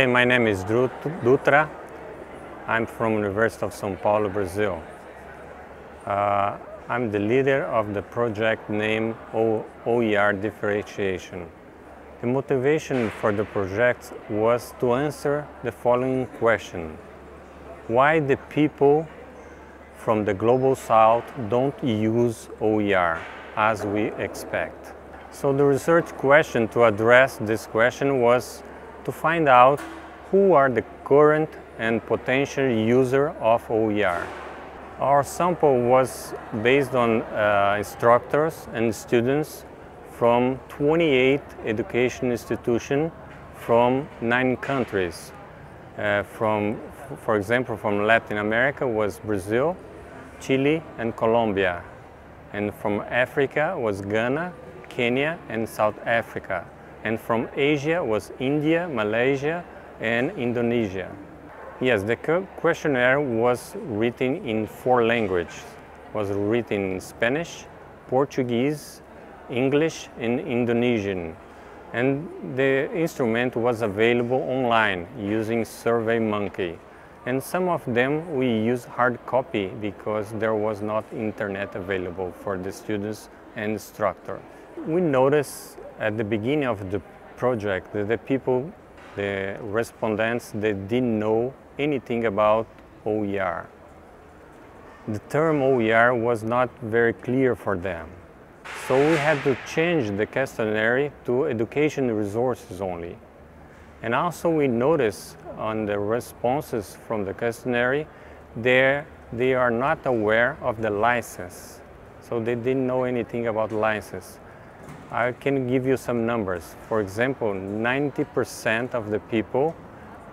Hey, my name is Dutra. I'm from the University of São Paulo, Brazil. Uh, I'm the leader of the project named OER Differentiation. The motivation for the project was to answer the following question. Why the people from the Global South don't use OER as we expect? So the research question to address this question was to find out who are the current and potential user of OER. Our sample was based on uh, instructors and students from 28 education institutions from nine countries. Uh, from, for example, from Latin America was Brazil, Chile and Colombia. And from Africa was Ghana, Kenya and South Africa and from Asia was India, Malaysia and Indonesia. Yes, the questionnaire was written in four languages. Was written in Spanish, Portuguese, English and Indonesian. And the instrument was available online using SurveyMonkey. And some of them we use hard copy because there was not internet available for the students and instructor. We noticed at the beginning of the project that the people, the respondents, they didn't know anything about OER. The term OER was not very clear for them. So we had to change the questionnaire to education resources only. And also we noticed on the responses from the questionnaire, there they are not aware of the license. So they didn't know anything about license. I can give you some numbers. For example, 90% of the people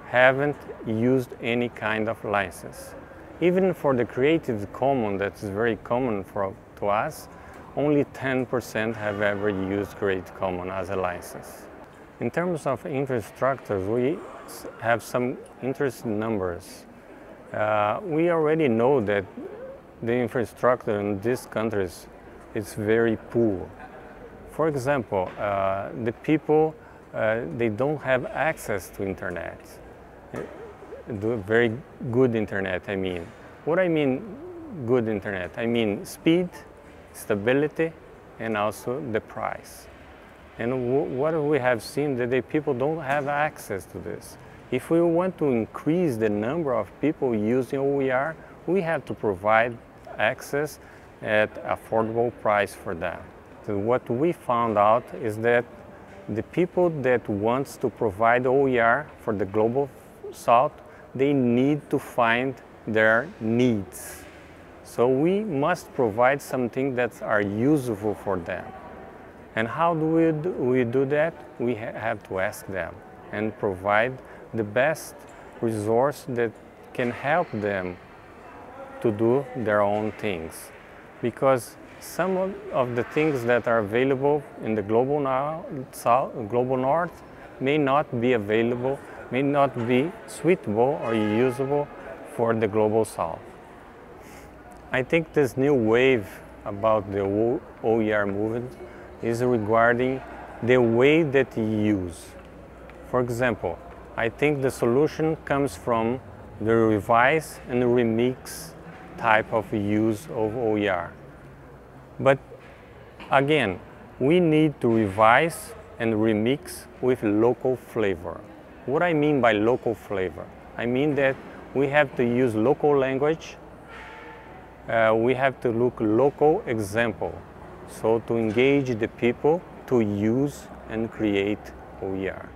haven't used any kind of license. Even for the Creative Commons, that's very common for, to us, only 10% have ever used Creative Commons as a license. In terms of infrastructures, we have some interesting numbers. Uh, we already know that the infrastructure in these countries is very poor. For example, uh, the people, uh, they don't have access to internet, uh, very good internet, I mean. What I mean good internet? I mean speed, stability, and also the price. And what we have seen that the people don't have access to this. If we want to increase the number of people using OER, we have to provide access at affordable price for them what we found out is that the people that wants to provide OER for the Global South, they need to find their needs. So we must provide something that are useful for them. And how do we do, we do that? We ha have to ask them and provide the best resource that can help them to do their own things. Because some of, the things that are available in the global, now, south, global north may not be available, may not be suitable or usable for the global south. I think this new wave about the OER movement is regarding the way that you use. For example, I think the solution comes from the revise and remix type of use of OER. But again, we need to revise and remix with local flavor. What I mean by local flavor? I mean that we have to use local language, uh, we have to look local example. So to engage the people to use and create OER.